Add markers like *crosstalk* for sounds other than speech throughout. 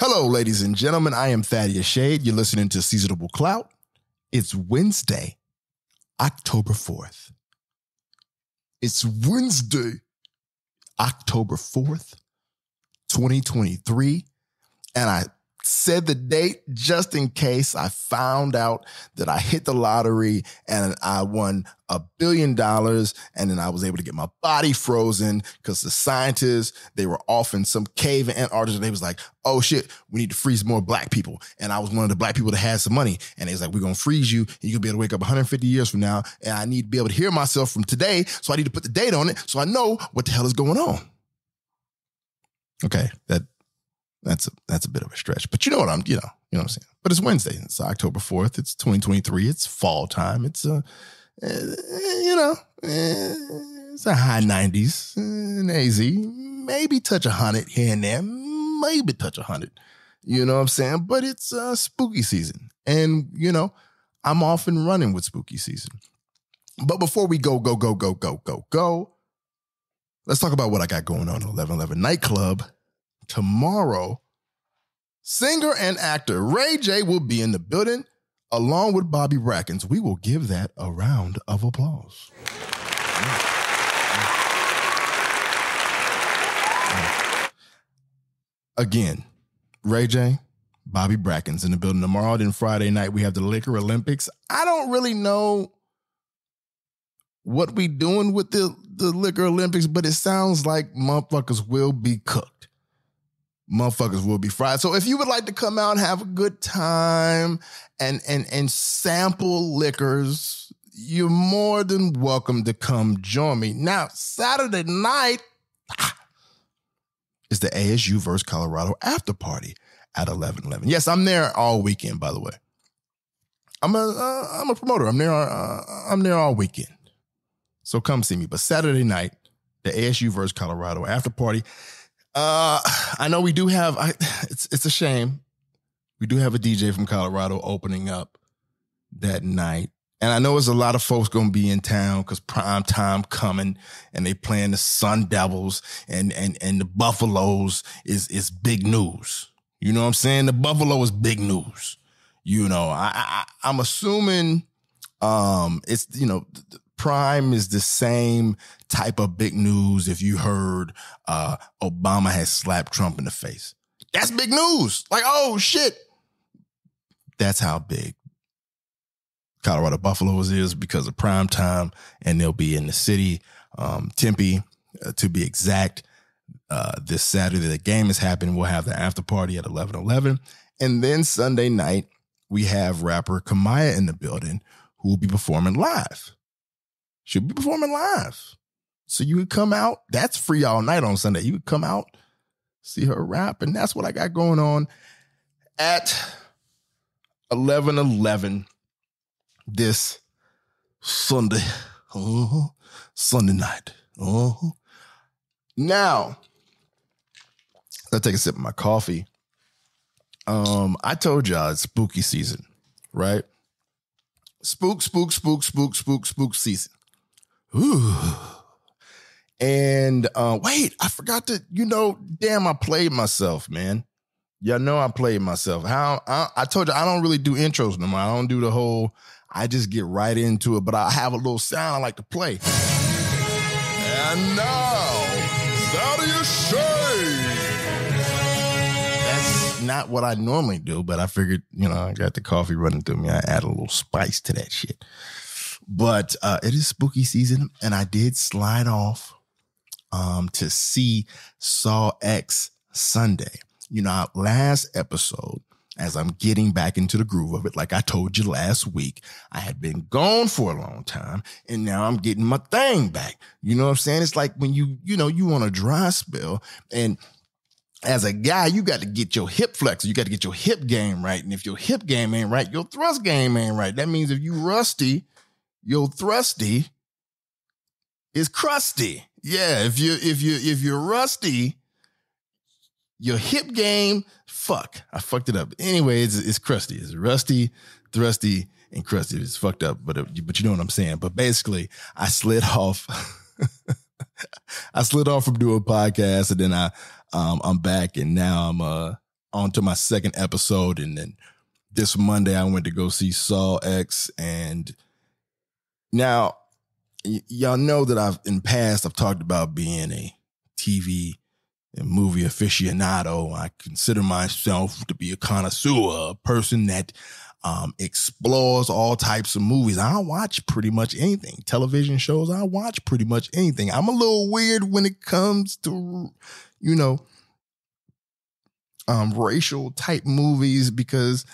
Hello, ladies and gentlemen. I am Thaddeous Shade. You're listening to Seasonable Clout. It's Wednesday, October 4th. It's Wednesday, October 4th, 2023. And I said the date just in case I found out that I hit the lottery and I won a billion dollars and then I was able to get my body frozen because the scientists, they were off in some cave in Antarctica and they was like, oh shit, we need to freeze more black people. And I was one of the black people that had some money and they was like, we're going to freeze you and you'll be able to wake up 150 years from now and I need to be able to hear myself from today. So I need to put the date on it so I know what the hell is going on. Okay, that that's a that's a bit of a stretch, but you know what I'm you know you know what I'm saying. But it's Wednesday. It's October fourth. It's 2023. It's fall time. It's a uh, you know uh, it's a high 90s in AZ. Maybe touch a hundred here and there. Maybe touch a hundred. You know what I'm saying? But it's uh, spooky season, and you know I'm off and running with spooky season. But before we go, go, go, go, go, go, go, let's talk about what I got going on at 1111 nightclub tomorrow, singer and actor Ray J will be in the building along with Bobby Brackins. We will give that a round of applause. Again, Ray J, Bobby Brackins in the building tomorrow. Then Friday night, we have the Liquor Olympics. I don't really know what we doing with the, the Liquor Olympics, but it sounds like motherfuckers will be cooked motherfuckers will be fried. So if you would like to come out and have a good time and and and sample liquors, you're more than welcome to come join me. Now, Saturday night is the ASU versus Colorado after party at 1111. Yes, I'm there all weekend, by the way. I'm a am uh, a promoter. I'm there uh, I'm there all weekend. So come see me. But Saturday night, the ASU versus Colorado after party. Uh, I know we do have. I, it's it's a shame. We do have a DJ from Colorado opening up that night, and I know there's a lot of folks gonna be in town because prime time coming, and they playing the Sun Devils and and and the Buffaloes is is big news. You know what I'm saying? The Buffalo is big news. You know, I, I I'm assuming um it's you know Prime is the same type of big news if you heard uh, Obama has slapped Trump in the face. That's big news. Like, oh shit. That's how big Colorado Buffaloes is because of prime time, and they'll be in the city, um, Tempe, uh, to be exact. Uh, this Saturday, the game is happening. We'll have the after party at 11 11. And then Sunday night, we have rapper Kamaiyah in the building who will be performing live. She'll be performing live. So you could come out. That's free all night on Sunday. You could come out, see her rap, and that's what I got going on at 11 11 this Sunday. Uh-huh. Sunday night. Uh-huh. Now, let's take a sip of my coffee. Um, I told y'all it's spooky season, right? Spook, spook, spook, spook, spook, spook season. Ooh. And uh, wait, I forgot to, you know, damn, I played myself, man. Y'all know I played myself. How I, I, told you I don't really do intros no more. I don't do the whole. I just get right into it. But I have a little sound I like to play. And now, Thaddeous Shade. That's not what I normally do, but I figured, you know, I got the coffee running through me. I add a little spice to that shit. But uh, it is spooky season, and I did slide off um, to see Saw X Sunday. You know, last episode, as I'm getting back into the groove of it, like I told you last week, I had been gone for a long time and now I'm getting my thing back. You know what I'm saying? It's like when you, you know, you on a dry spell and as a guy, you got to get your hip flex. You got to get your hip game right. And if your hip game ain't right, your thrust game ain't right. That means if you rusty, your thrusty is crusty. Yeah, if you if you if you're rusty, your hip game, fuck, I fucked it up. Anyway, it's, it's crusty. It's rusty, thrusty, and crusty. It's fucked up, but but you know what I'm saying. But basically, I slid *laughs* off. I slid off from doing podcasts, and then I um, I'm back, and now I'm uh on to my second episode, and then this Monday I went to go see Saw X, and now y- y'all know that I've in past I've talked about being a TV and movie aficionado. I consider myself to be a connoisseur, a person that um, explores all types of movies. I watch pretty much anything. Television shows, I watch pretty much anything. I'm a little weird when it comes to, you know, um, racial type movies because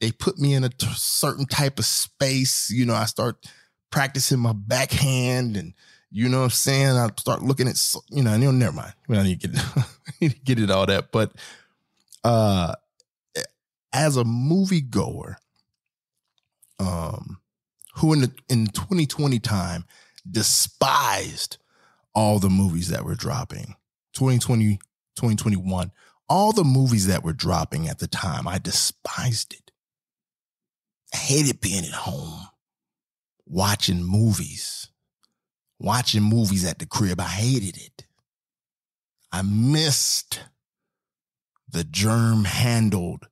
they put me in a t- certain type of space. You know, I start practicing my backhand and you know what I'm saying? I start looking at, you know, never mind. We don't need to get, *laughs* get it all that. But uh as a moviegoer, um, who in the in 2020 time despised all the movies that were dropping. 2020, 2021, all the movies that were dropping at the time, I despised it. I hated being at home, watching movies, watching movies at the crib. I hated it. I missed the germ handled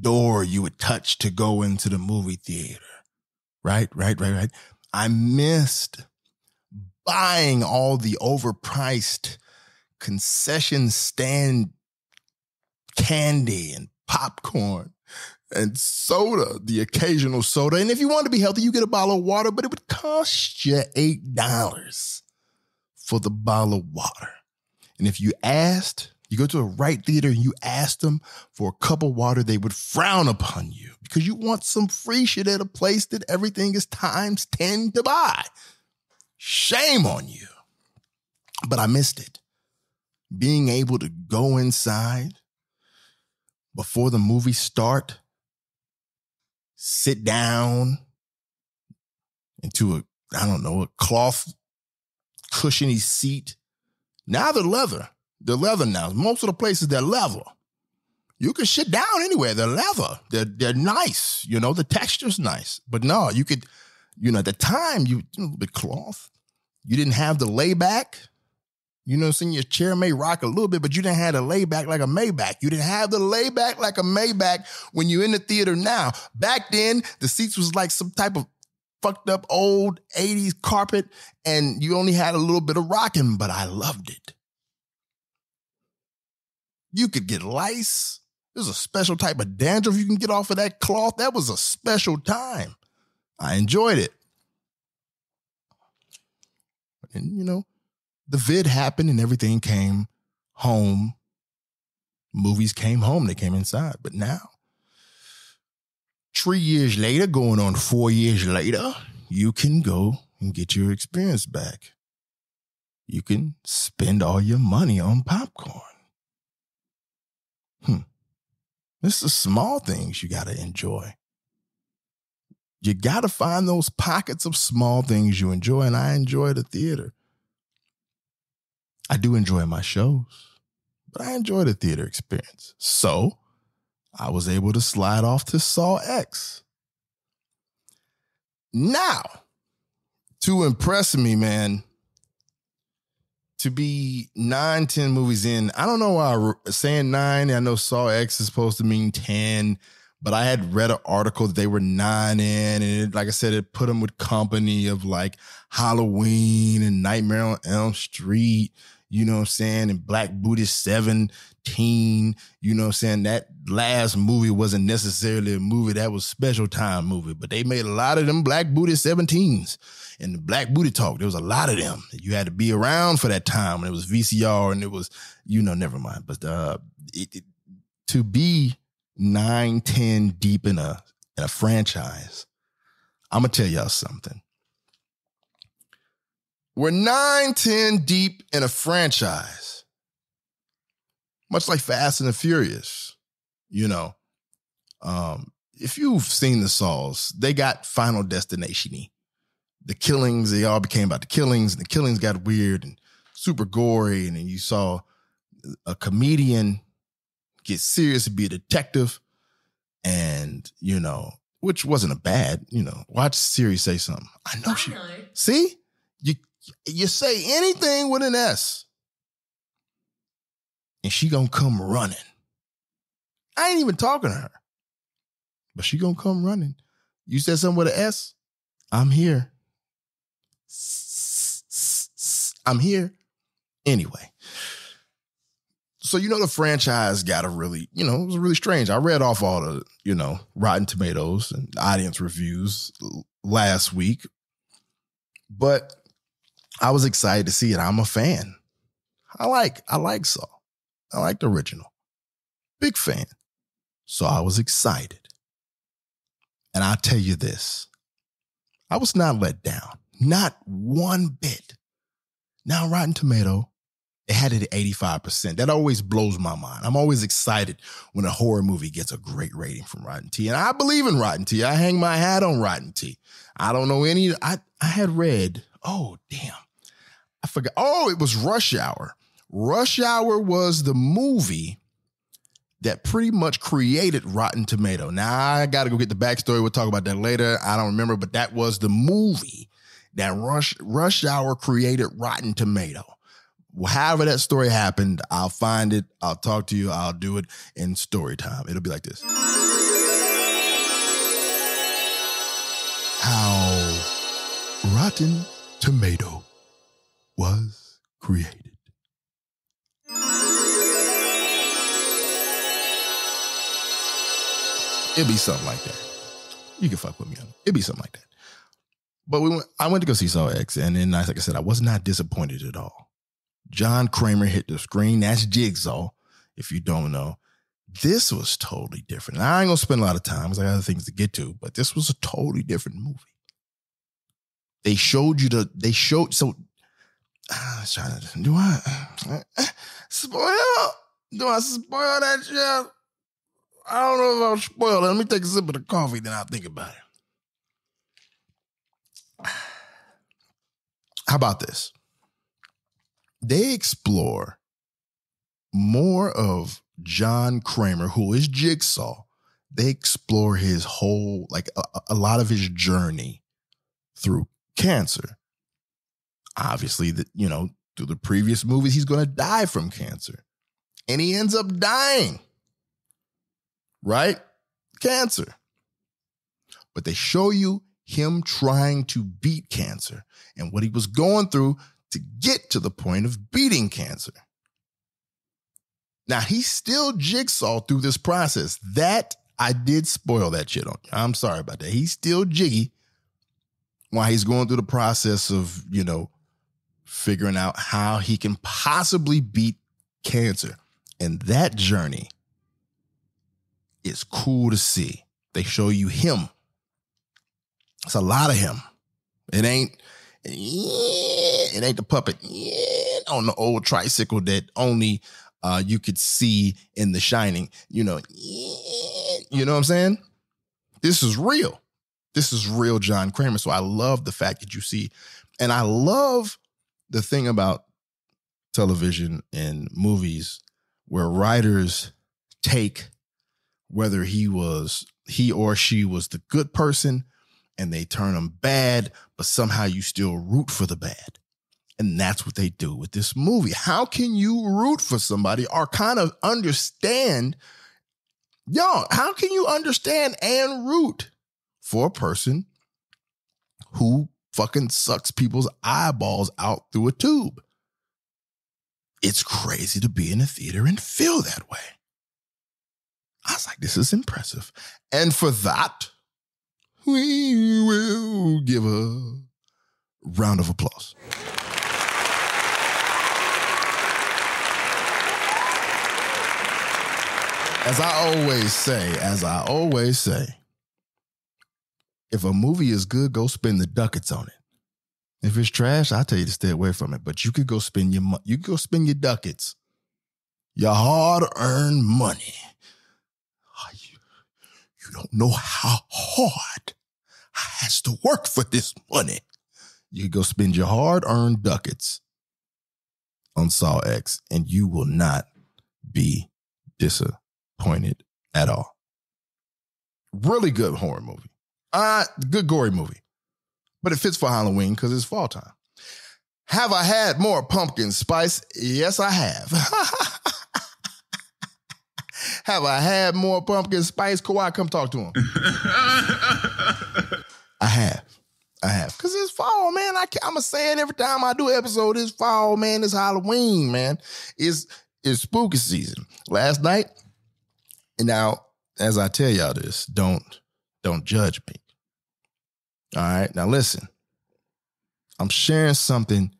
door you would touch to go into the movie theater. Right, right, right, right. I missed buying all the overpriced concession stand candy and popcorn and soda, the occasional soda. And if you want to be healthy, you get a bottle of water, but it would cost you $8 for the bottle of water. And if you asked, you go to a right theater and you ask them for a cup of water, they would frown upon you because you want some free shit at a place that everything is times 10 to buy. Shame on you. But I missed it. Being able to go inside before the movie start, sit down into a, I don't know, a cloth cushiony seat. Now they're leather. They're leather now. Most of the places they're leather. You can sit down anywhere. They're leather. They're they're nice. You know, the texture's nice. But no, you could, you know, at the time you, you know, the cloth. You didn't have the layback. You know, saying your chair may rock a little bit, but you didn't have the layback like a Maybach. You didn't have the layback like a Maybach when you're in the theater now. Back then, the seats was like some type of fucked up old 80s carpet, and you only had a little bit of rocking, but I loved it. You could get lice. There's a special type of dandruff you can get off of that cloth. That was a special time. I enjoyed it. And, you know, the vid happened and everything came home. Movies came home, they came inside. But now, three years later, going on four years later, you can go and get your experience back. You can spend all your money on popcorn. Hmm. It's the small things you got to enjoy. You got to find those pockets of small things you enjoy, and I enjoy the theater. I do enjoy my shows, but I enjoy the theater experience. So I was able to slide off to Saw X. Now, to impress me, man, to be nine, 10 movies in, I don't know why I'm saying nine, I know Saw X is supposed to mean 10, but I had read an article that they were nine in. And it, like I said, it put them with company of like Halloween and Nightmare on Elm Street, you know what I'm saying? And Black Booty 17, you know what I'm saying? That last movie wasn't necessarily a movie that was special time movie, but they made a lot of them Black Booty 17s and the Black Booty Talk. There was a lot of them. You had to be around for that time when it was VCR and it was, you know, never mind. But uh, it, it, to be nine, 10 deep in a, in a franchise, I'm going to tell y'all something. We're nine, 10 deep in a franchise, much like Fast and the Furious. You know, um, if you've seen the Saws, they got Final Destination the killings, they all became about the killings, and the killings got weird and super gory. And then you saw a comedian get serious and be a detective. And, you know, which wasn't a bad, you know, watch Siri say something. I know she see? You say anything with an S. And she gonna come running. I ain't even talking to her. But she gonna come running. You said something with an S? I'm here. I'm here. Anyway. So you know the franchise got a really, you know, it was really strange. I read off all the, you know, Rotten Tomatoes and audience reviews last week. But I was excited to see it. I'm a fan. I like I like Saw. I like the original. Big fan. So I was excited. And I'll tell you this I was not let down, not one bit. Now, Rotten Tomato, it had it at 85%. That always blows my mind. I'm always excited when a horror movie gets a great rating from Rotten Tea. And I believe in Rotten Tea. I hang my hat on Rotten Tea. I don't know any, I, I had read, oh, damn. I forgot. Oh, it was Rush Hour. Rush Hour was the movie that pretty much created Rotten Tomato. Now I got to go get the backstory. We'll talk about that later. I don't remember, but that was the movie that Rush Rush Hour created Rotten Tomato. However that story happened, I'll find it. I'll talk to you. I'll do it in story time. It'll be like this. How Rotten Tomato was created. It'd be something like that. You can fuck with me on it. It'd be something like that. But we went, I went to go see Saw X, and then, like I said, I was not disappointed at all. John Kramer hit the screen. That's Jigsaw, if you don't know. This was totally different. I ain't gonna spend a lot of time because I got other things to get to, but this was a totally different movie. They showed you the, they showed, so, *sighs* I was trying to, do I, *sighs* spoil? Do I spoil that shit? I don't know if I'll spoil it. Let me take a sip of the coffee, then I'll think about it. *sighs* How about this? They explore more of John Kramer, who is Jigsaw. They explore his whole, like a, a lot of his journey through cancer. Obviously, that you know, through the previous movies, he's going to die from cancer, and he ends up dying right? Cancer. But they show you him trying to beat cancer and what he was going through to get to the point of beating cancer. Now, he's still jigsaw through this process. That I did spoil that shit on you. I'm sorry about that. He's still jiggy while he's going through the process of, you know, figuring out how he can possibly beat cancer. And that journey is cool to see. They show you him. It's a lot of him. It ain't, it ain't the puppet on the old tricycle that only uh, you could see in The Shining. You know, you know what I'm saying? This is real. This is real John Kramer. So I love the fact that you see, and I love the thing about television and movies where writers take whether he was he or she was the good person and they turn him bad, but somehow you still root for the bad. And that's what they do with this movie. How can you root for somebody or kind of understand? Y'all, how can you understand and root for a person who fucking sucks people's eyeballs out through a tube? It's crazy to be in a theater and feel that way. I was like, this is impressive. And for that, we will give a round of applause. As I always say, as I always say, if a movie is good, go spend the ducats on it. If it's trash, I tell you to stay away from it. But you could go spend your money. you could go spend your ducats, your hard earned money you don't know how hard I has to work for this money. You go spend your hard earned ducats on Saw X and you will not be disappointed at all. Really good horror movie. Uh, good gory movie. But it fits for Halloween because it's fall time. Have I had more pumpkin spice? Yes, I have. *laughs* Have I had more pumpkin spice? Kawhi, come talk to him. *laughs* I have. I have. Because it's fall, man. I am going to say it every time I do an episode. It's fall, man. It's Halloween, man. It's, it's spooky season. Last night, and now, as I tell y'all this, don't, don't judge me. All right. Now listen, I'm sharing something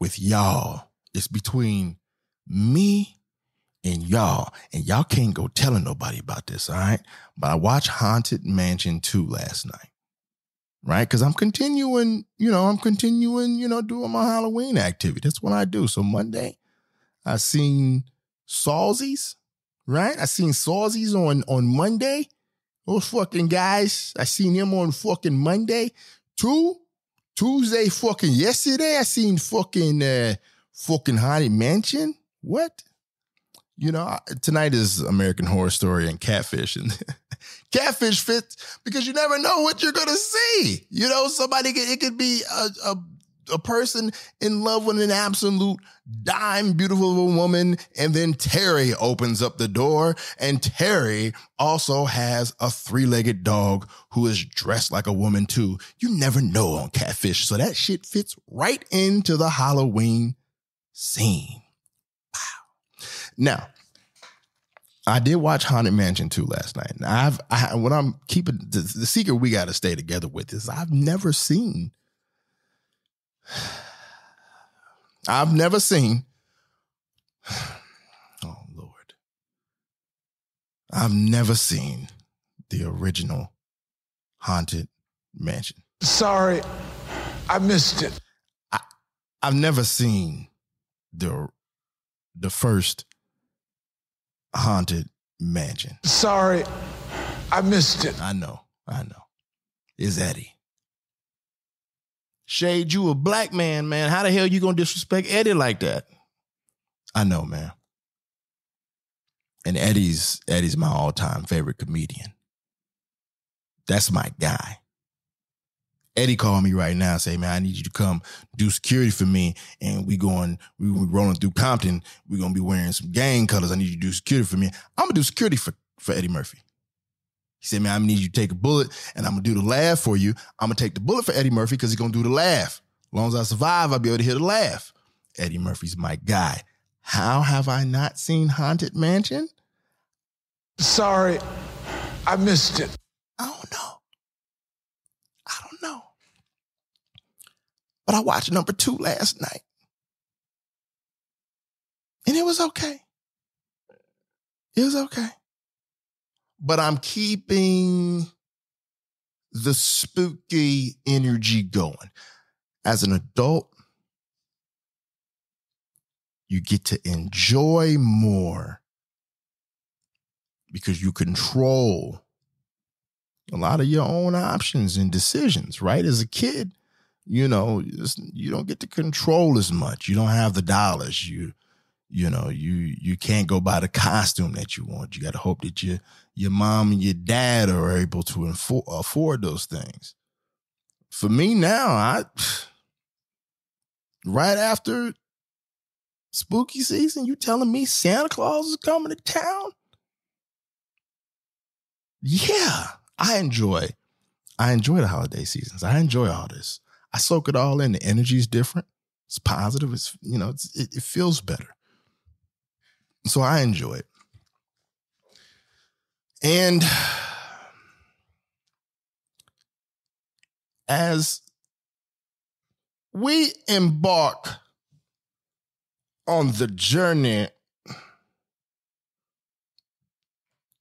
with y'all. It's between me and y'all. And y'all can't go telling nobody about this, all right? But I watched Haunted Mansion 2 last night. Right? Because I'm continuing, you know, I'm continuing, you know, doing my Halloween activity. That's what I do. So Monday, I seen Sawsies, right? I seen Sawsies on on Monday. Those fucking guys, I seen him on fucking Monday. Two, Tuesday, fucking yesterday, I seen fucking uh fucking Haunted Mansion. What? You know, tonight is American Horror Story and Catfish, and *laughs* Catfish fits because you never know what you're gonna see. You know, somebody could, it could be a, a a person in love with an absolute dime beautiful woman. And then Terry opens up the door and Terry also has a three legged dog who is dressed like a woman too. You never know on catfish. So that shit fits right into the Halloween scene. Wow. Now, I did watch Haunted Mansion 2 last night. I've I, what I'm keeping the, the secret we got to stay together with is I've never seen I've never seen. *sighs* Oh, Lord. I've never seen the original Haunted Mansion. Sorry, I missed it. I, I've never seen the the first Haunted Mansion. Sorry, I missed it. I know, I know. Is Eddie. Shade, you a black man, man. How the hell you gonna disrespect Eddie like that? I know, man. And Eddie's Eddie's my all-time favorite comedian. That's my guy. Eddie called me right now and say, man, I need you to come do security for me. And we going, we, we rolling through Compton. We're gonna be wearing some gang colors. I need you to do security for me. I'm gonna do security for, for Eddie Murphy. He said, man, I'm gonna need you to take a bullet and I'm gonna do the laugh for you. I'm gonna take the bullet for Eddie Murphy because he's gonna do the laugh. As long as I survive, I'll be able to hear the laugh. Eddie Murphy's my guy. How have I not seen Haunted Mansion? Sorry, I missed it. I don't know. I don't know. But I watched number two last night. And it was okay. It was okay but I'm keeping the spooky energy going. As an adult, you get to enjoy more because you control a lot of your own options and decisions, right? As a kid, you know, you don't get to control as much. You don't have the dollars. You you know you you can't go buy the costume that you want. You got to hope that your your mom and your dad are able to afford those things. For me now i *sighs* right after spooky season you telling me santa claus is coming to town? Yeah i enjoy i enjoy the holiday seasons. I enjoy all this. I soak it all in. The energy is different. It's positive. It's you know it's, it, it feels better so I enjoy it. And as we embark on the journey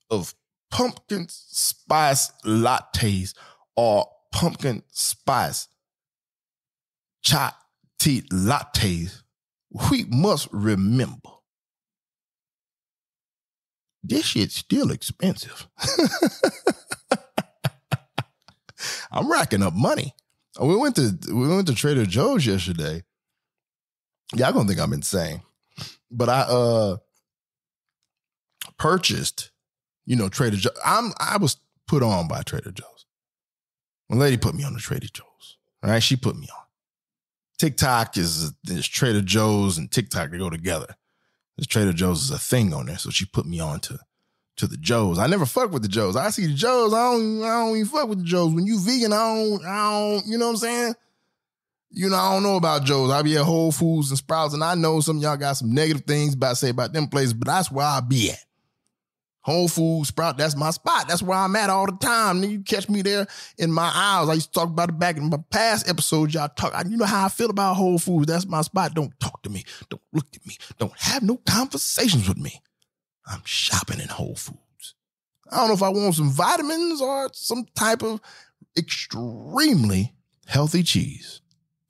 of pumpkin spice lattes or pumpkin spice chai tea lattes, we must remember this shit's still expensive. *laughs* I'm racking up money. We went to we went to Trader Joe's yesterday. Y'all gonna think I'm insane, but I uh purchased, you know, Trader Joe's. I'm I was put on by Trader Joe's. One lady put me on the Trader Joe's. All right, she put me on. TikTok is is Trader Joe's and TikTok they go together. This Trader Joe's is a thing on there, so she put me on to to the Joes. I never fuck with the Joes. I see the Joes. I don't. I don't even fuck with the Joes. When you vegan, I don't. I don't. You know what I'm saying? You know, I don't know about Joe's. I be at Whole Foods and Sprouts, and I know some y'all got some negative things about say about them places, but that's where I be at. Whole Foods, Sprout, that's my spot. That's where I'm at all the time. Then you catch me there in my aisles. I used to talk about it back in my past episodes. Y'all talk. You know how I feel about Whole Foods. That's my spot. Don't talk to me. Don't look at me. Don't have no conversations with me. I'm shopping in Whole Foods. I don't know if I want some vitamins or some type of extremely healthy cheese,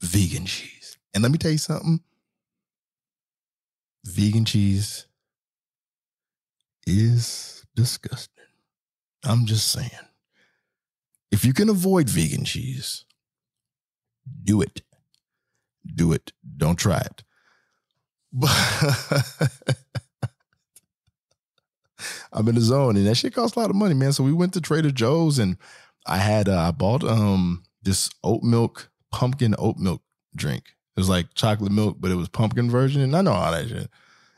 vegan cheese. And let me tell you something vegan cheese is disgusting. I'm just saying. If you can avoid vegan cheese, do it. Do it. Don't try it. *laughs* But I'm in the zone and that shit costs a lot of money, man. So we went to Trader Joe's and I had uh, I bought um this oat milk pumpkin oat milk drink. It was like chocolate milk, but it was pumpkin version, and I know all that shit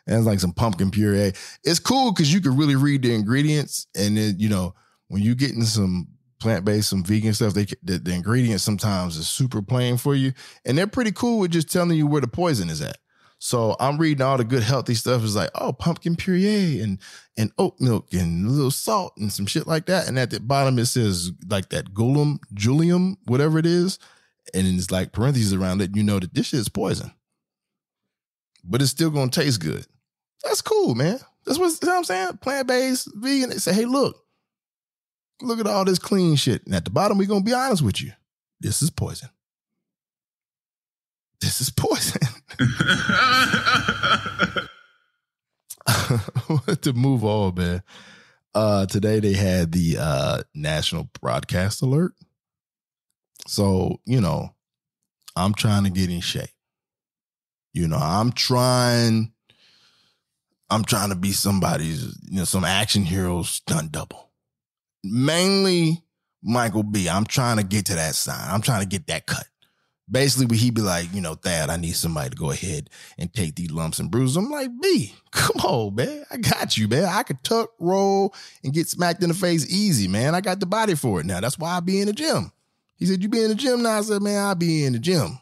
and it's like some pumpkin puree. It's cool because you can really read the ingredients, and then you know when you getting some plant based, some vegan stuff, they the, the ingredients sometimes is super plain for you, and they're pretty cool with just telling you where the poison is at. So I'm reading all the good healthy stuff. It's like, oh, pumpkin puree and and oat milk and a little salt and some shit like that. And at the bottom it says like that gulum, julium, whatever it is. And it's like parentheses around it. You know that this shit is poison. But it's still gonna taste good. That's cool, man. That's what, you know what I'm saying. Plant based, vegan. They say, hey, look, look at all this clean shit. And at the bottom, we're gonna be honest with you. This is poison. This is poison. *laughs* *laughs* to move on, man. Uh, today they had the uh, national broadcast alert. So, you know, I'm trying to get in shape. You know, I'm trying I'm trying to be somebody's, you know, some action hero stunt double. Mainly Michael B. I'm trying to get to that sign. I'm trying to get that cut. Basically, when he be like, you know, Thad, I need somebody to go ahead and take these lumps and bruises. I'm like, B, come on, man. I got you, man. I could tuck, roll, and get smacked in the face easy, man. I got the body for it now. That's why I be in the gym. He said, You be in the gym now? I said, Man, I be in the gym.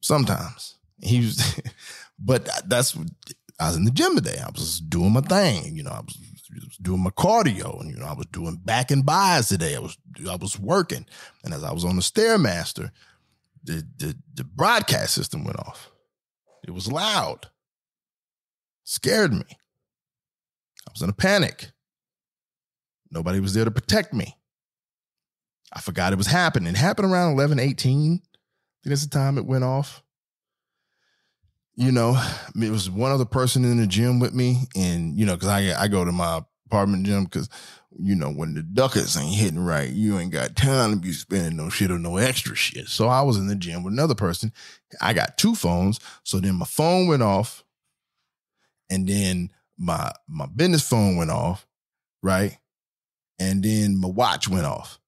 Sometimes. He was, *laughs* but that's I was in the gym today. I was doing my thing. You know, I was, was doing my cardio, and you know, I was doing back and buys today. I was I was working, and as I was on the stairmaster, the the the broadcast system went off. It was loud, scared me. I was in a panic. Nobody was there to protect me. I forgot it was happening. It happened around 11, 18. I think that's the time it went off you know, it was one other person in the gym with me, and you know, because I I go to my apartment gym because you know when the ducats ain't hitting right, you ain't got time to be spending no shit or no extra shit. So I was in the gym with another person. I got two phones, so then my phone went off, and then my my business phone went off, right, and then my watch went off,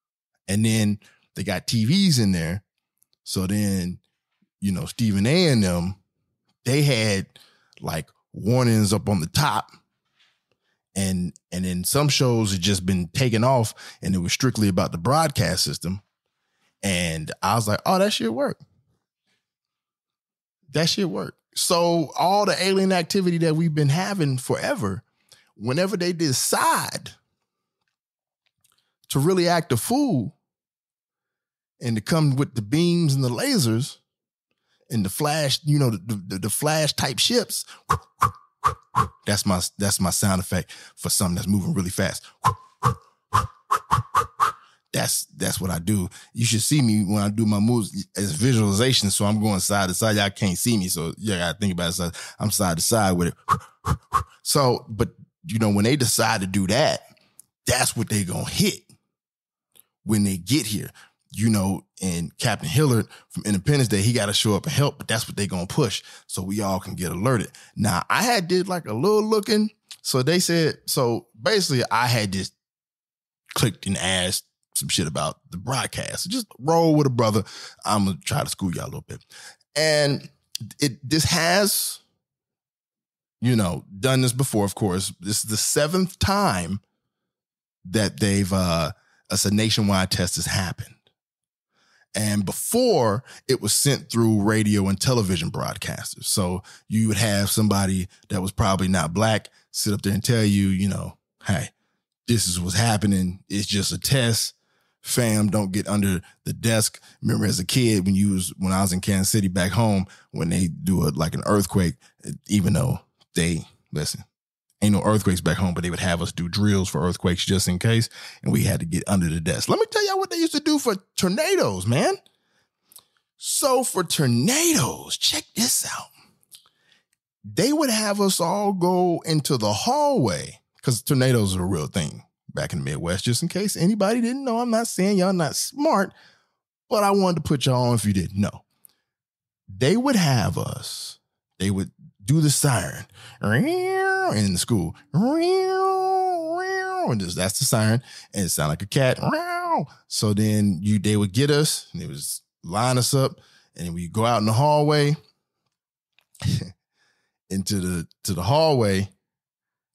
and then they got TVs in there, so then you know Stephen A. and them they had like warnings up on the top. And and then some shows had just been taken off and it was strictly about the broadcast system. And i was like oh that should work. That should work. So all the alien activity that we've been having forever whenever they decide to really act a fool and to come with the beams and the lasers and the flash, you know, the, the, the flash type ships. That's my that's my sound effect for something that's moving really fast. That's that's what I do. You should see me when I do my moves as visualization. So I'm going side to side. Y'all can't see me, so you gotta think about it. I'm side to side with it. So, but you know, when they decide to do that, that's what they gonna hit when they get here you know, and Captain Hillard from Independence Day, he got to show up and help, but that's what they gonna push so we all can get alerted. Now, I had did like a little looking, so they said, so basically, I had just clicked and asked some shit about the broadcast. Just roll with a brother. I'm gonna try to school y'all a little bit, and it this has, you know, done this before, of course. This is the seventh time that they've uh a nationwide test has happened. And before it was sent through radio and television broadcasters. So you would have somebody that was probably not black sit up there and tell you, you know, hey, this is what's happening. It's just a test. Fam, don't get under the desk. Remember as a kid when you was when I was in Kansas City back home, when they do a like an earthquake, even though they listen, ain't no earthquakes back home, but they would have us do drills for earthquakes just in case. And we had to get under the desk. Let me tell y'all what they used to do for tornadoes, man. So for tornadoes, check this out. They would have us all go into the hallway because tornadoes are a real thing back in the Midwest, just in case anybody didn't know. I'm not saying y'all not smart, but I wanted to put y'all on if you didn't know. They would have us, they would do the siren in the school. And just, that's the siren. And it sounded like a cat. So then you they would get us and they would line us up and we go out in the hallway *laughs* into the to the hallway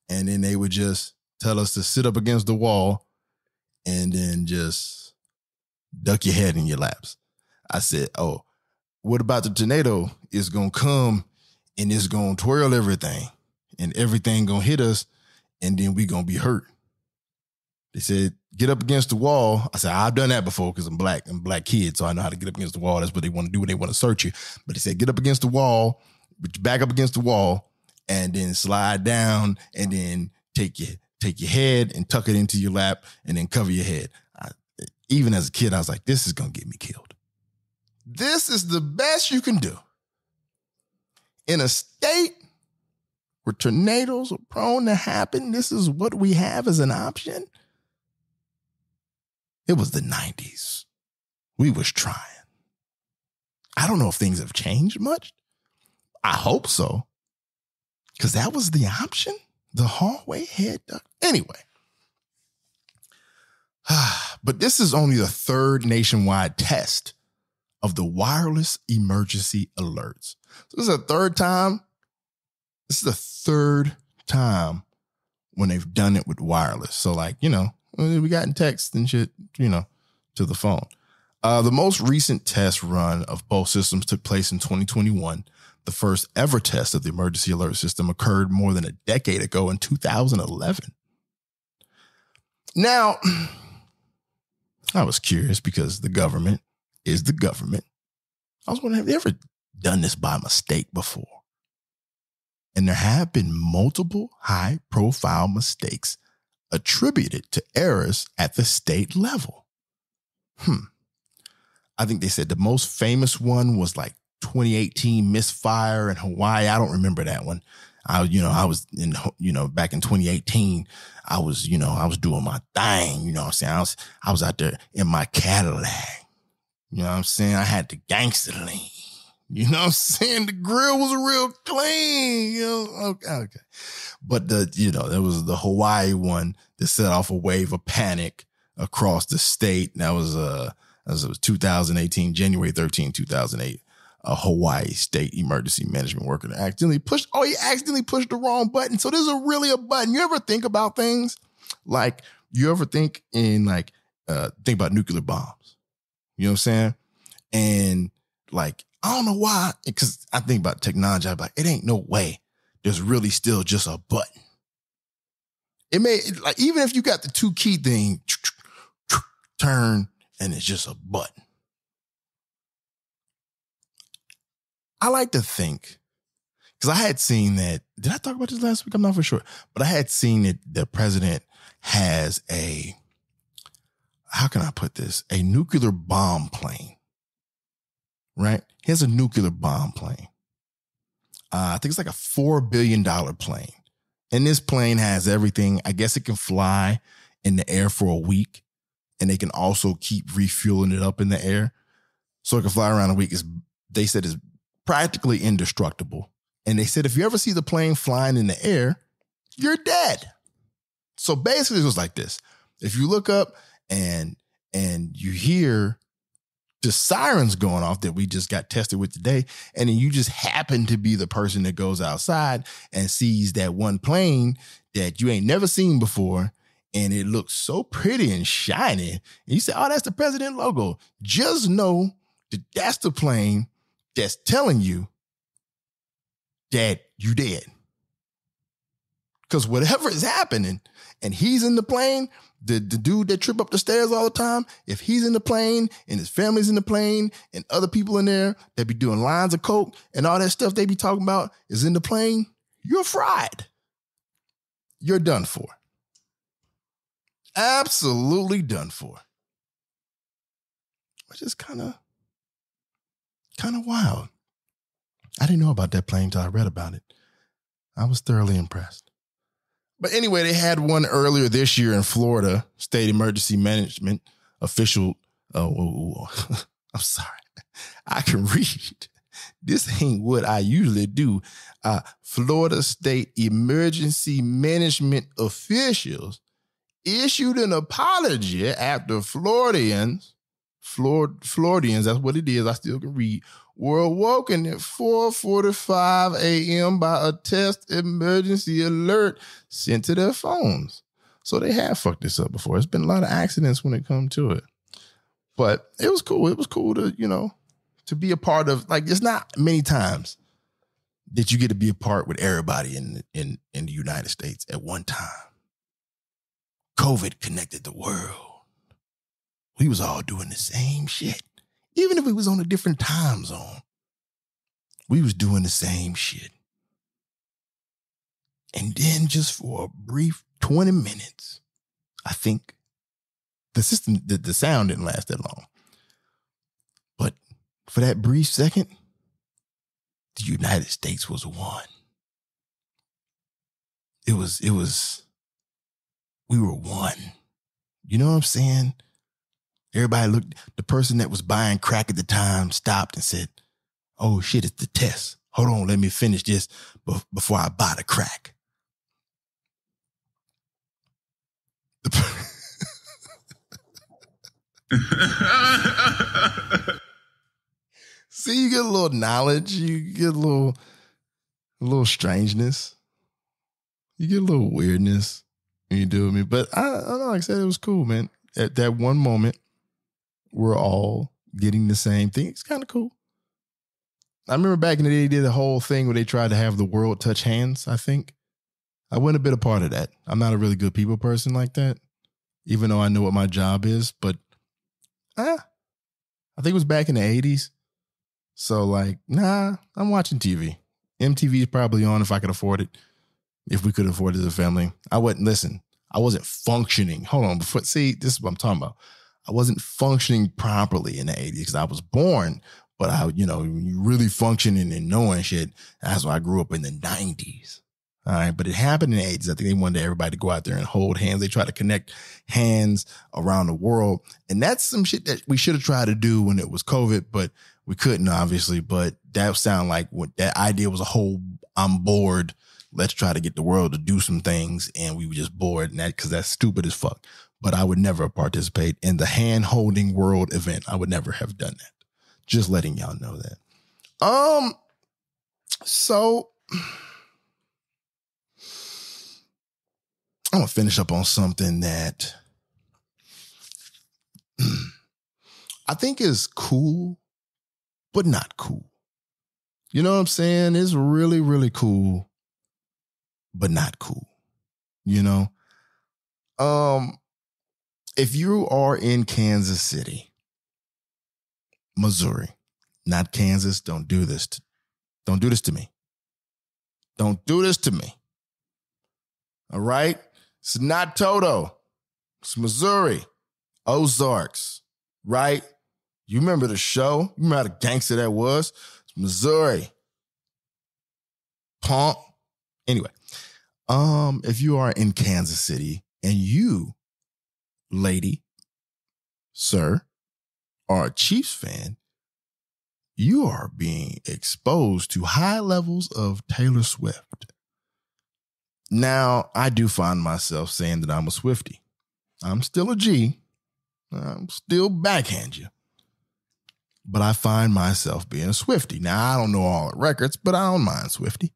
and then they would just tell us to sit up against the wall and then just duck your head in your laps. I said, "Oh, what about the tornado? is gonna come and it's gonna twirl everything, and everything gonna hit us, and then we gonna be hurt." They said, "Get up against the wall." I said, "I've done that before because I'm black. I'm black kid, so I know how to get up against the wall. That's what they want to do when they want to search you." But they said, "Get up against the wall, back up against the wall, and then slide down, and then take your take your head and tuck it into your lap, and then cover your head." I, even as a kid, I was like, "This is gonna get me killed." This is the best you can do in a state where tornadoes are prone to happen. This is what we have as an option. It was the 90s. We was trying. I don't know if things have changed much. I hope so. Cause that was the option. The hallway head duck. Anyway. *sighs* but this is only the third nationwide test of the wireless emergency alerts. So this is the third time. This is the third time when they've done it with wireless. So like, you know, we got in text and shit, you know, to the phone. Uh, the most recent test run of both systems took place in 2021. The first ever test of the emergency alert system occurred more than a decade ago in 2011. Now, *clears throat* I was curious because the government is the government. I was wondering, have they ever done this by mistake before? And there have been multiple high profile mistakes attributed to errors at the state level. Hmm. I think they said the most famous one was like 2018 misfire in Hawaii. I don't remember that one. I, you know, I was in, you know, back in 2018, I was, you know, I was doing my thing. You know I'm saying? I was, I was out there in my Cadillac. You know what I'm saying? I had the gangster lean. You know what I'm saying? The grill was real clean. You know, okay, okay. But the, you know, there was the Hawaii one that set off a wave of panic across the state. That was uh that was 2018, January 13, 2008. A Hawaii state emergency management worker accidentally pushed, oh, he accidentally pushed the wrong button. So there's a really a button. You ever think about things like you ever think in like uh think about nuclear bombs? You know what I'm saying? And like I don't know why, because I think about technology. I'm like, it ain't no way there's really still just a button. It may like even if you got the two key thing, *tsk* turn and it's just a button. I like to think because I had seen that. Did I talk about this last week? I'm not for sure, but I had seen that the president has a how can I put this? A nuclear bomb plane right? He has a nuclear bomb plane. Uh, I think it's like a $4 billion plane. And this plane has everything. I guess it can fly in the air for a week and they can also keep refueling it up in the air. So it can fly around a week. Is they said is practically indestructible. And they said if you ever see the plane flying in the air, you're dead. So basically it was like this. If you look up and and you hear the sirens going off that we just got tested with today. And then you just happen to be the person that goes outside and sees that one plane that you ain't never seen before. And it looks so pretty and shiny. And you say, oh, that's the president logo. Just know that that's the plane that's telling you that you dead. Because whatever is happening, and he's in the plane, the, the dude that trip up the stairs all the time, if he's in the plane and his family's in the plane and other people in there that be doing lines of coke and all that stuff they be talking about is in the plane, you're fried. You're done for. Absolutely done for. Which is kind of kind of wild. I didn't know about that plane until I read about it. I was thoroughly impressed. But anyway, they had one earlier this year in Florida, state emergency management official. Oh, *laughs* I'm sorry. I can read. This ain't what I usually do. Uh, Florida state emergency management officials issued an apology after Floridians, Flor- Floridians, that's what it is. I still can read, were awoken at 4:45 a.m. by a test emergency alert sent to their phones. So they have fucked this up before. It's been a lot of accidents when it comes to it. But it was cool. It was cool to, you know, to be a part of like it's not many times that you get to be a part with everybody in in in the United States at one time. COVID connected the world. We was all doing the same shit even if it was on a different time zone, we was doing the same shit. And then just for a brief 20 minutes, I think the system, the, the sound didn't last that long. But for that brief second, the United States was one. It was, it was, we were one. You know what I'm saying? Everybody looked, the person that was buying crack at the time stopped and said, Oh shit, it's the test. Hold on, let me finish this before I buy the crack. *laughs* See, you get a little knowledge, you get a little, a little strangeness, you get a little weirdness when you do with me. But I, I like I said, it was cool, man. At that one moment, we're all getting the same thing. It's kind of cool. I remember back in the day, they did the whole thing where they tried to have the world touch hands, I think. I a bit a part of that. I'm not a really good people person like that, even though I know what my job is. But ah, I think it was back in the 80s. So, like, nah, I'm watching TV. MTV is probably on if I could afford it, if we could afford it as a family. I wouldn't listen. I wasn't functioning. Hold on. Before, see, this is what I'm talking about. I wasn't functioning properly in the 80s because I was born, but I, you know, really functioning and knowing shit. That's why I grew up in the 90s. All right. But it happened in the 80s. I think they wanted everybody to go out there and hold hands. They try to connect hands around the world. And that's some shit that we should have tried to do when it was COVID, but we couldn't, obviously. But that sound like what that idea was a whole, I'm bored. Let's try to get the world to do some things. And we were just bored. And that, cause that's stupid as fuck but I would never participate in the hand holding world event. I would never have done that. Just letting y'all know that. Um, so I'm gonna finish up on something that I think is cool, but not cool. You know what I'm saying? It's really, really cool, but not cool. You know? Um, if you are in Kansas City, Missouri, not Kansas, don't do this. To, don't do this to me. Don't do this to me. All right? It's not Toto. It's Missouri, Ozarks, right? You remember the show? You remember how the gangster that was? It's Missouri. Pump. Anyway, um, if you are in Kansas City and you lady, sir, are a Chiefs fan, you are being exposed to high levels of Taylor Swift. Now, I do find myself saying that I'm a Swifty. I'm still a G. I'm still backhand you. but I find myself being a Swifty. Now I don't know all the records, but I don't mind Swifty.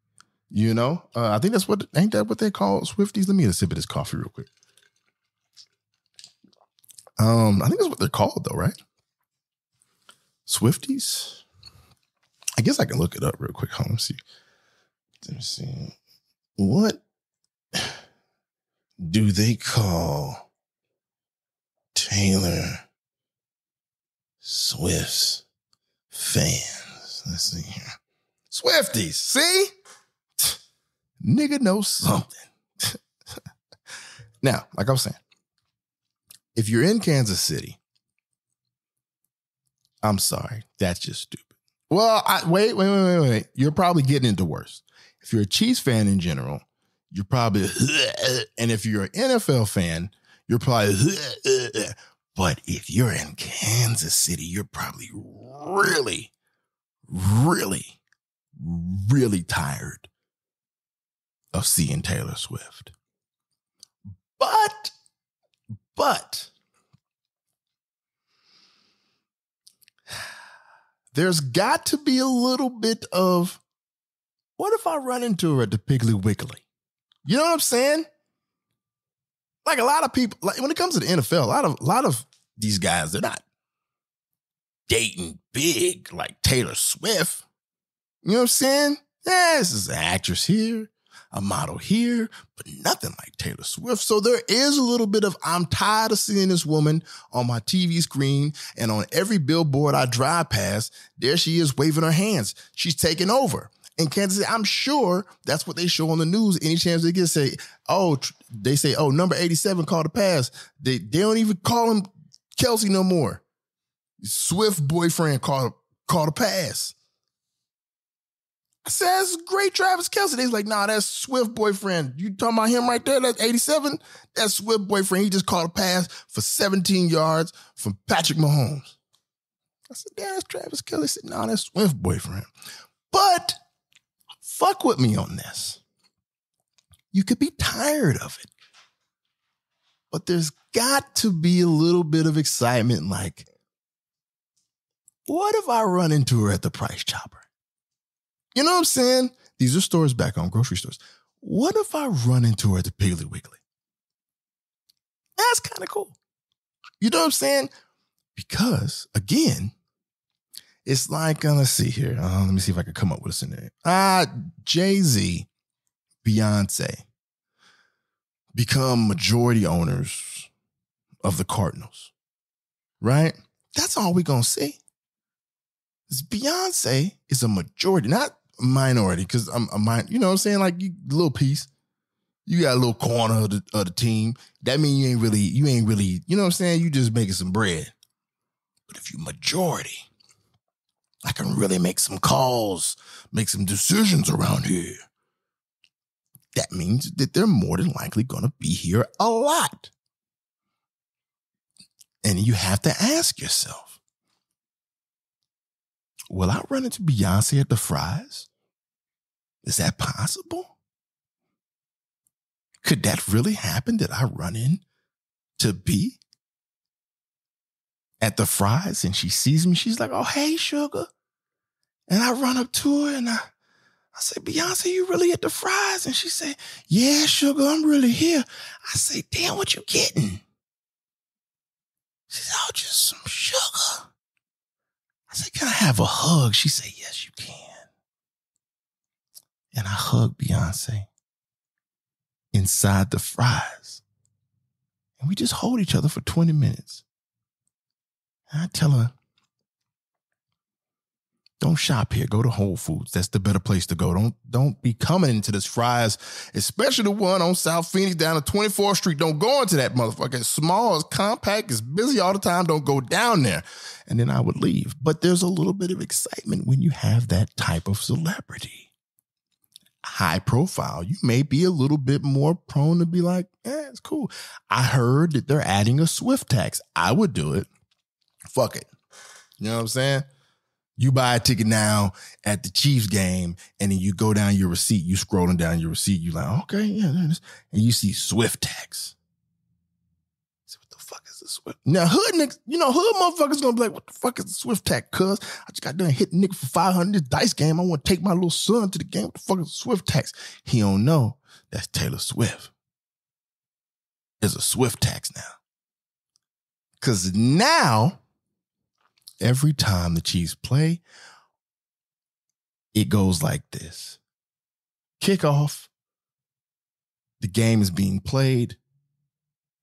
You know, uh, I think that's what ain't that what they call Swifties. Let me sip of this coffee real quick. Um, I think that's what they're called though, right? Swifties. I guess I can look it up real quick. Hold on, see. Let me see. What *sighs* do they call Taylor Swift's fans? Let's see here. Swifties, see? Nigga knows something. *laughs* now, like I was saying, if you're in Kansas City, I'm sorry, that's just stupid. Well, I, wait, wait, wait, wait, wait. You're probably getting into worse. If you're a Chiefs fan in general, you're probably, *laughs* and if you're an NFL fan, you're probably, *laughs* but if you're in Kansas City, you're probably really, really, really tired of seeing Taylor Swift. But, but, there's got to be a little bit of what if I run into her at the Piggly Wiggly? You know what I'm saying? Like a lot of people, like when it comes to the NFL, a lot of a lot of these guys, they're not dating big like Taylor Swift. You know what I'm saying? Yeah, this is an actress here, a model here, but nothing like Taylor Swift. So there is a little bit of I'm tired of seeing this woman on my TV screen and on every billboard I drive past. There she is waving her hands. She's taking over in Kansas City. I'm sure that's what they show on the news. Any chance they get say, oh, they say, oh, number 87 called a pass. They they don't even call him Kelce no more. Swift boyfriend called called a pass. I that's great Travis Kelce. They's like, nah, that's Swift boyfriend. You talking about him right there? That's 87? That's Swift boyfriend. He just caught a pass for 17 yards from Patrick Mahomes. I said, yeah, that's Travis Kelce. I said, nah, that's Swift boyfriend. But fuck with me on this. You could be tired of it. But there's got to be a little bit of excitement like, what if I run into her at the Price Chopper? You know what I'm saying? These are stores back on grocery stores. What if I run into her at the Piggly Wiggly? That's kind of cool. You know what I'm saying? Because again, it's like, uh, let's see here. Uh, let me see if I can come up with a scenario. Ah, uh, Jay Z, Beyonce become majority owners of the Cardinals, right? That's all we're going to see. Beyonce is a majority, not minority, because I'm a mind, you know what I'm saying? Like, you, little piece. You got a little corner of the, of the team. That means you ain't really, you ain't really, you know what I'm saying? You just making some bread. But if you majority, I can really make some calls, make some decisions around here. That means that they're more than likely going to be here a lot. And you have to ask yourself, will I run into Beyonce at the Fry's? Is that possible? Could that really happen that I run in to be at the Fry's and she sees me. She's like, oh, hey, sugar. And I run up to her and I, I say, Beyonce, you really at the Fry's? And she say, yeah, sugar, I'm really here. I say, damn, what you getting? She said, oh, just some sugar. I said, can I have a hug? She said, yes, you can. And I hug Beyonce inside the Fry's. And we just hold each other for 20 minutes. And I tell her, don't shop here. Go to Whole Foods. That's the better place to go. Don't don't be coming into this Fry's, especially the one on South Phoenix down to 24th Street. Don't go into that motherfucker. It's small, it's compact, it's busy all the time. Don't go down there. And then I would leave. But there's a little bit of excitement when you have that type of celebrity. High profile. You may be a little bit more prone to be like, yeah, it's cool. I heard that they're adding a Swift tax. I would do it fuck it. You know what I'm saying? You buy a ticket now at the Chiefs game, and then you go down your receipt. You scrolling down your receipt. You like, okay, yeah, and you see Swift tax. So what the fuck is Swift. Now hood niggas, you know, hood motherfuckers gonna be like, what the fuck is the Swift tax, cuz? I just got done hitting nigga for 500 this dice game. I want to take my little son to the game. What the fuck is the Swift tax? He don't know. That's Taylor Swift. There's a Swift tax now. Cause now, every time the Chiefs play, it goes like this. Kickoff. The game is being played.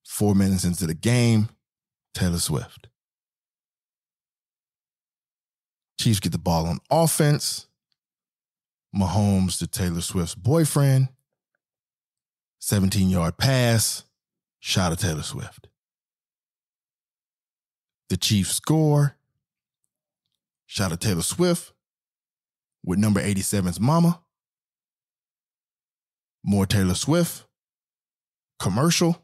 Four minutes into the game, Taylor Swift. Chiefs get the ball on offense. Mahomes to Taylor Swift's boyfriend. 17 yard pass, shot of Taylor Swift. The Chiefs score, shot of Taylor Swift with number 87's mama. More Taylor Swift, commercial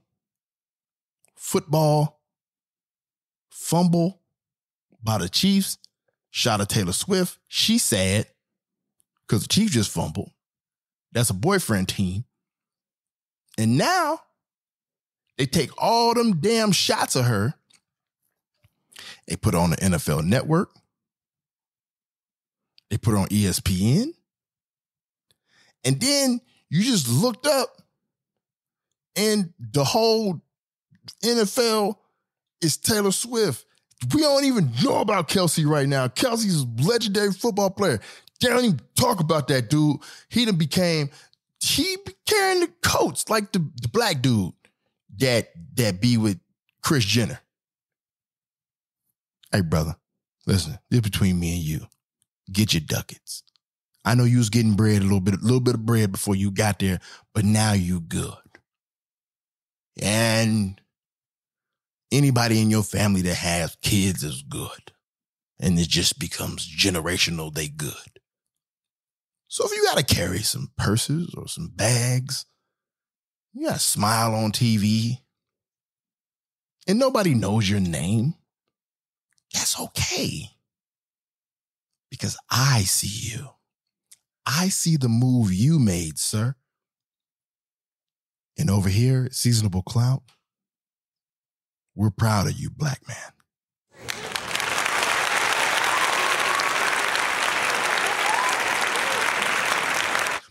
football, fumble by the Chiefs, shot of Taylor Swift. She sad because the Chiefs just fumbled. That's a boyfriend team. And now they take all them damn shots of her. They put on the NFL network. They put on ESPN. And then you just looked up and the whole NFL is Taylor Swift. We don't even know about Kelce right now. Kelce's a legendary football player. They don't even talk about that dude. He done became, he be carrying the coats like the, the black dude that that be with Kris Jenner. Hey, brother, listen, this between me and you. Get your ducats. I know you was getting bread, a little bit, a little bit of bread before you got there, but now you good. And anybody in your family that has kids is good. And it just becomes generational, they good. So if you gotta carry some purses or some bags, you gotta smile on TV, and nobody knows your name, that's okay. Because I see you. I see the move you made, sir. And over here Seasonable Clout, we're proud of you, black man.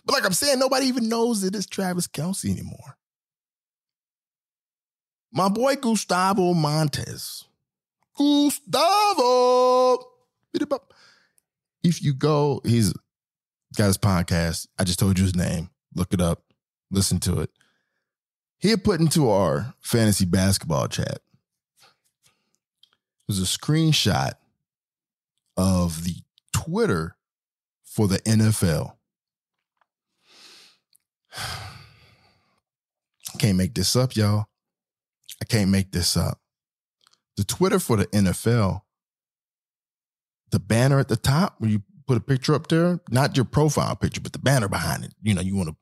But like I'm saying, nobody even knows that it's Travis Kelce anymore. My boy Gustavo Montes. Gustavo. If you go, he's got his podcast. I just told you his name. Look it up. Listen to it. He had put into our fantasy basketball chat. There's a screenshot of the Twitter for the NFL. *sighs* Can't make this up, y'all. I can't make this up. The Twitter for the NFL, the banner at the top where you put a picture up there, not your profile picture, but the banner behind it. You know, you want to,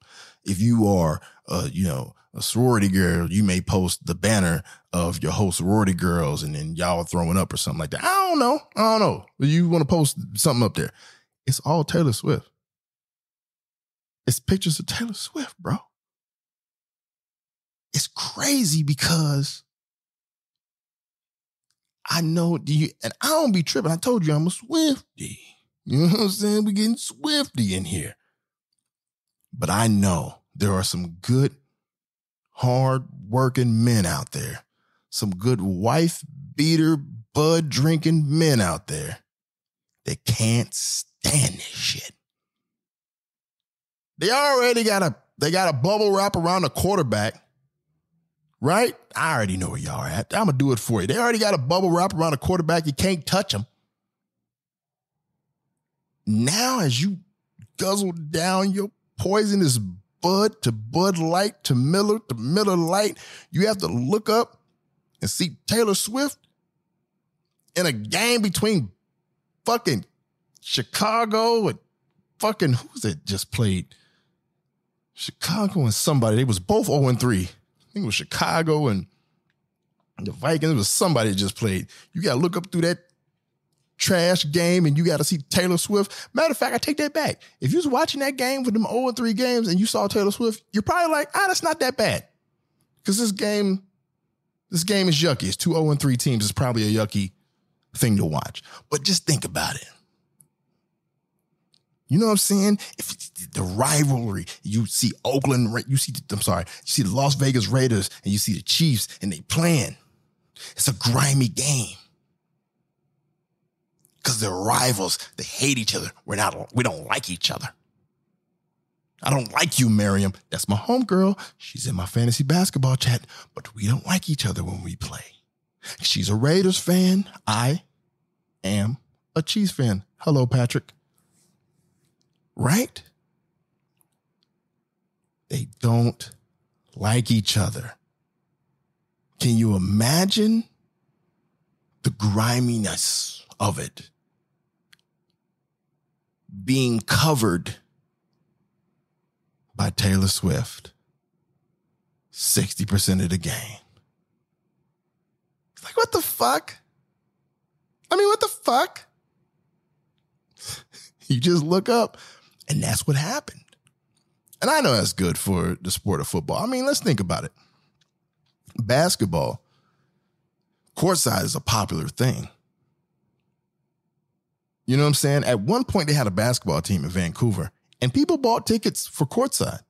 if you are, uh, you know, a sorority girl, you may post the banner of your whole sorority girls and then y'all throwing up or something like that. I don't know. I don't know. You want to post something up there. It's all Taylor Swift. It's pictures of Taylor Swift, bro. It's crazy because I know you, and I don't be tripping. I told you I'm a Swifty. You know what I'm saying? We're getting Swifty in here. But I know there are some good, hard working men out there, some good wife beater, bud drinking men out there that can't stand this shit. They already got a they got a bubble wrap around the quarterback, right? I already know where y'all are at. I'm gonna do it for you. They already got a bubble wrap around a quarterback. You can't touch them. Now, as you guzzle down your poisonous Bud to Bud Light to Miller to Miller Light, you have to look up and see Taylor Swift in a game between fucking Chicago and fucking who's it just played? Chicago and somebody. They was both 0 and 3. Think it was Chicago and the Vikings. It was somebody just played. You gotta look up through that trash game and you got to see Taylor Swift. Matter of fact, I take that back. If you was watching that game with them 0 and 3 games and you saw Taylor Swift, you're probably like, ah, that's not that bad. Because this game This game is yucky. It's two 0 3 teams. It's probably a yucky thing to watch. But just think about it. You know what I'm saying? If the rivalry, you see Oakland, you see, I'm sorry, you see the Las Vegas Raiders and you see the Chiefs and they playing. It's a grimy game. Because they're rivals. They hate each other. We're not, we don't like each other. I don't like you, Miriam. That's my homegirl. She's in my fantasy basketball chat, but we don't like each other when we play. She's a Raiders fan. I am a Chiefs fan. Hello, Patrick. Right? They don't like each other. Can you imagine the griminess of it being covered by Taylor Swift 60% of the game? Like, what the fuck? I mean, what the fuck? *laughs* you just look up and that's what happened. And I know that's good for the sport of football. I mean, let's think about it. Basketball, courtside is a popular thing. You know what I'm saying? At one point, they had a basketball team in Vancouver, and people bought tickets for courtside.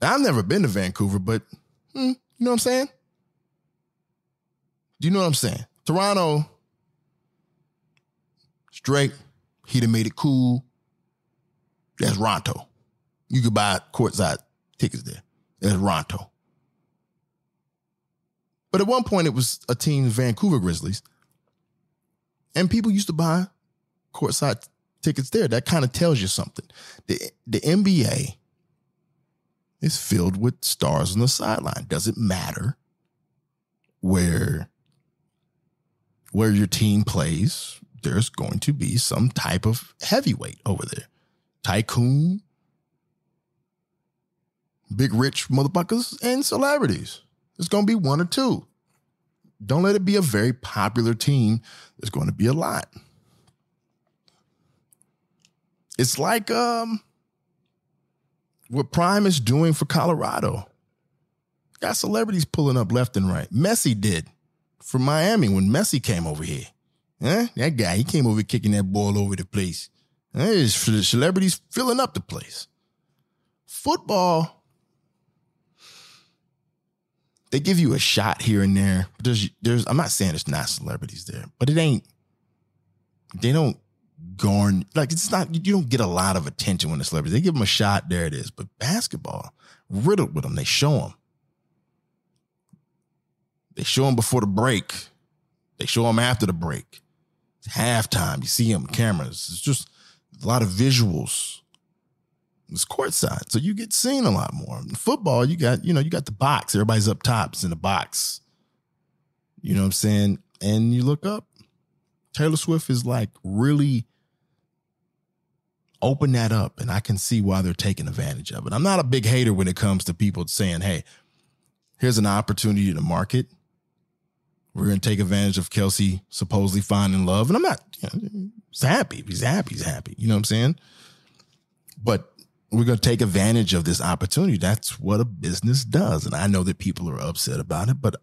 Now, I've never been to Vancouver, but hmm, you know what I'm saying? Do you know what I'm saying? Toronto, straight, he'd have made it cool. That's Ronto. You could buy courtside tickets there. That's Ronto. But at one point, it was a team, Vancouver Grizzlies, and people used to buy courtside tickets there. That kind of tells you something. The, the NBA is filled with stars on the sideline. Doesn't matter where where your team plays. There's going to be some type of heavyweight over there tycoon, big rich motherfuckers, and celebrities. It's going to be one or two. Don't let it be a very popular team. There's going to be a lot. It's like um, what Prime is doing for Colorado. Got celebrities pulling up left and right. Messi did for Miami when Messi came over here. Eh? That guy, he came over kicking that ball over the place. There's celebrities filling up the place. Football, they give you a shot here and there. There's, there's. I'm not saying there's not celebrities there, but it ain't. They don't garn like it's not. You don't get a lot of attention when the celebrities. They give them a shot. There it is. But basketball, riddled with them. They show them. They show them before the break. They show them after the break. It's halftime. You see them cameras. It's just a lot of visuals. It's courtside, so you get seen a lot more. In football, you got, you know, you got the box. Everybody's up top. It's in the box. You know what I'm saying? And you look up, Taylor Swift is like really open that up, and I can see why they're taking advantage of it. I'm not a big hater when it comes to people saying, hey, here's an opportunity to market. We're going to take advantage of Kelce supposedly finding love. And I'm not, you know, he's happy. If he's happy, he's happy. You know what I'm saying? But we're going to take advantage of this opportunity. That's what a business does. And I know that people are upset about it, but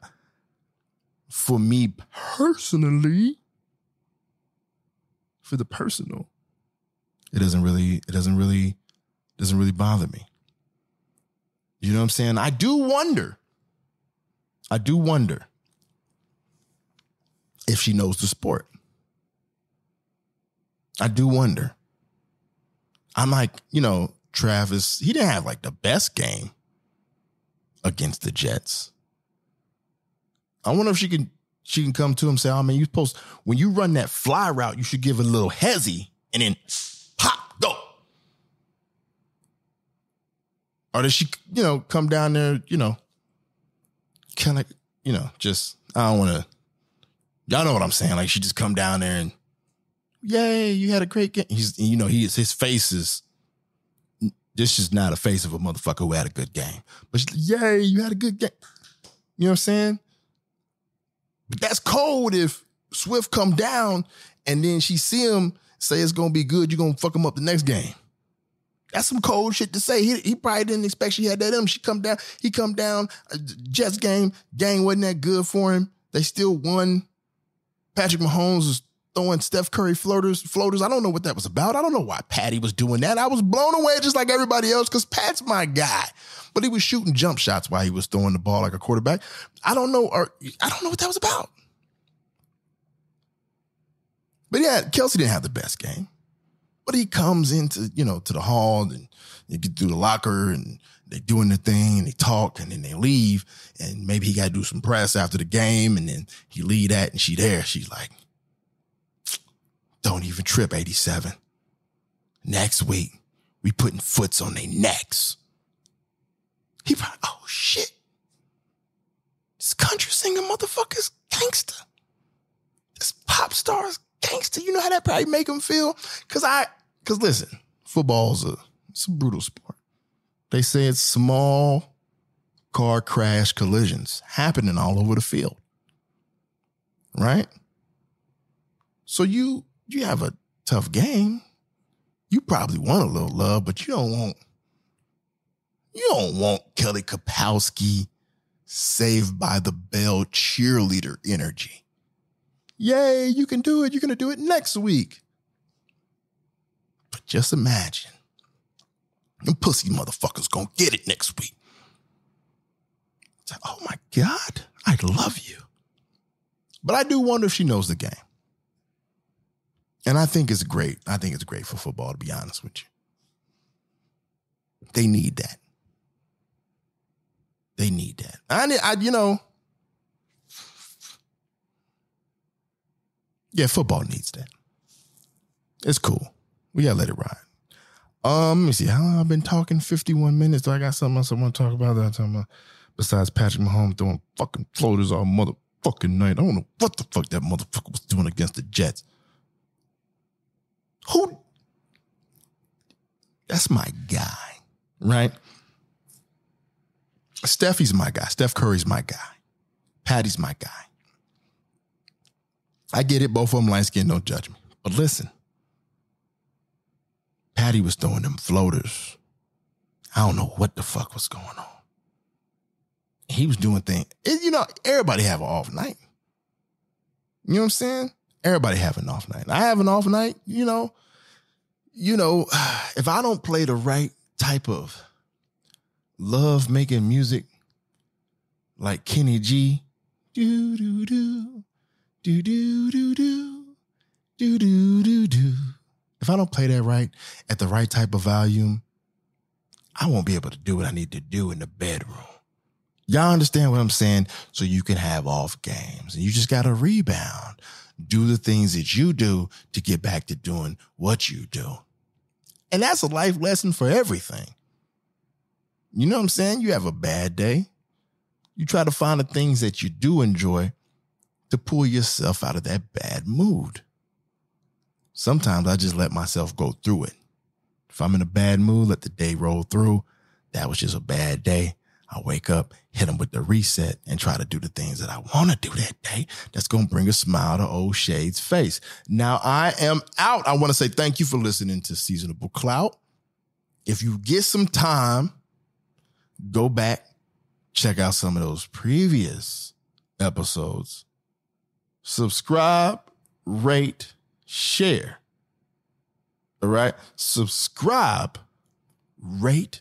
for me personally, for the personal, it doesn't really, it doesn't really, doesn't really bother me. You know what I'm saying? I do wonder. I do wonder if she knows the sport. I do wonder. I'm like, you know, Travis, he didn't have like the best game against the Jets. I wonder if she can she can come to him and say, "Oh man, you supposed when you run that fly route, you should give a little hezzy and then pop go." Or does she, you know, come down there, you know, kind of, you know, just I don't want to Y'all know what I'm saying? Like she just come down there and, yay, you had a great game. He's, you know, he's his face is. This is not a face of a motherfucker who had a good game, but yay, you had a good game. You know what I'm saying? But that's cold if Swift come down and then she see him say it's gonna be good. You're gonna fuck him up the next game. That's some cold shit to say. He, he probably didn't expect she had that him. She come down, he come down. Uh, Jets game, game wasn't that good for him. They still won. Patrick Mahomes was throwing Steph Curry floaters, floaters. I don't know what that was about. I don't know why Patty was doing that. I was blown away just like everybody else because Pat's my guy. But he was shooting jump shots while he was throwing the ball like a quarterback. I don't know, or I don't know what that was about. But yeah, Kelce didn't have the best game. But he comes into, you know, to the hall and you get through the locker and they doing the thing and they talk and then they leave. And maybe he got to do some press after the game. And then he leave that and she there. She's like, don't even trip 87. Next week, we putting foots on their necks. He probably, oh shit. This country singer motherfucker's gangster. This pop star's gangster. You know how that probably make him feel? Cause I, cause listen, football's a, it's a brutal sport. They say it's small car crash collisions happening all over the field. Right? So you you have a tough game. You probably want a little love, but you don't want you don't want Kelly Kapowski saved by the bell cheerleader energy. Yay, you can do it. You're going to do it next week. But just imagine them pussy motherfuckers to get it next week. It's like, oh my God, I love you. But I do wonder if she knows the game. And I think it's great. I think it's great for football, to be honest with you. They need that. They need that. I, I you know, yeah, football needs that. It's cool. We gotta let it ride. Um, let me see. How long I've been talking? 51 minutes. Do I got something else I want to talk about that I'm talking about? Besides Patrick Mahomes throwing fucking floaters all motherfucking night. I don't know what the fuck that motherfucker was doing against the Jets. Who? That's my guy, right? Steffi's my guy. Steph Curry's my guy. Patty's my guy. I get it. Both of them light skin, don't judge me. But listen, Patty was throwing them floaters. I don't know what the fuck was going on. He was doing things. You know, everybody have an off night. You know what I'm saying? Everybody have an off night. I have an off night, you know. You know, if I don't play the right type of love making music like Kenny G, do do do do do do do do do do do. If I don't play that right at the right type of volume, I won't be able to do what I need to do in the bedroom. Y'all understand what I'm saying? So you can have off games and you just got to rebound do the things that you do to get back to doing what you do. And that's a life lesson for everything. You know what I'm saying? You have a bad day. You try to find the things that you do enjoy to pull yourself out of that bad mood. Sometimes I just let myself go through it. If I'm in a bad mood, let the day roll through. That was just a bad day. I wake up, hit them with the reset, and try to do the things that I want to do that day. That's going to bring a smile to old Shade's face. Now I am out. I want to say thank you for listening to Seasonable Clout. If you get some time, go back, check out some of those previous episodes. Subscribe, rate, share. All right. Subscribe, rate,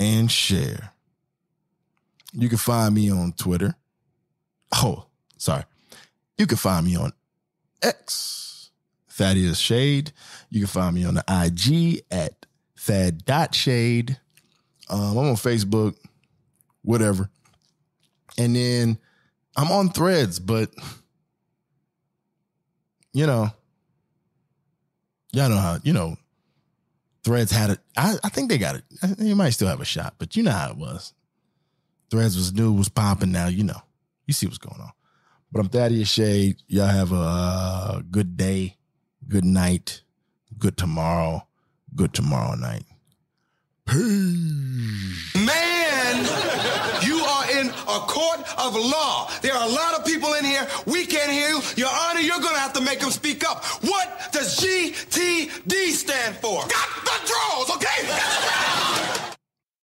and share. You can find me on Twitter. Oh, sorry. You can find me on X, Thaddeous Shade. You can find me on the IG at Thadd.shade. Um, I'm on Facebook, whatever. And then I'm on threads, but you know, y'all know how, you know, threads had it. I, think they got it. They might still have a shot, but you know how it was. Threads was new, was popping. Now you know, you see what's going on. But I'm Thaddeous Shade. Y'all have a uh, good day, good night, good tomorrow, good tomorrow night. Peace. Man, you in a court of law. There are a lot of people in here. We can't hear you. Your Honor, you're going to have to make them speak up. What does GTD stand for? Got the draws, okay? *laughs*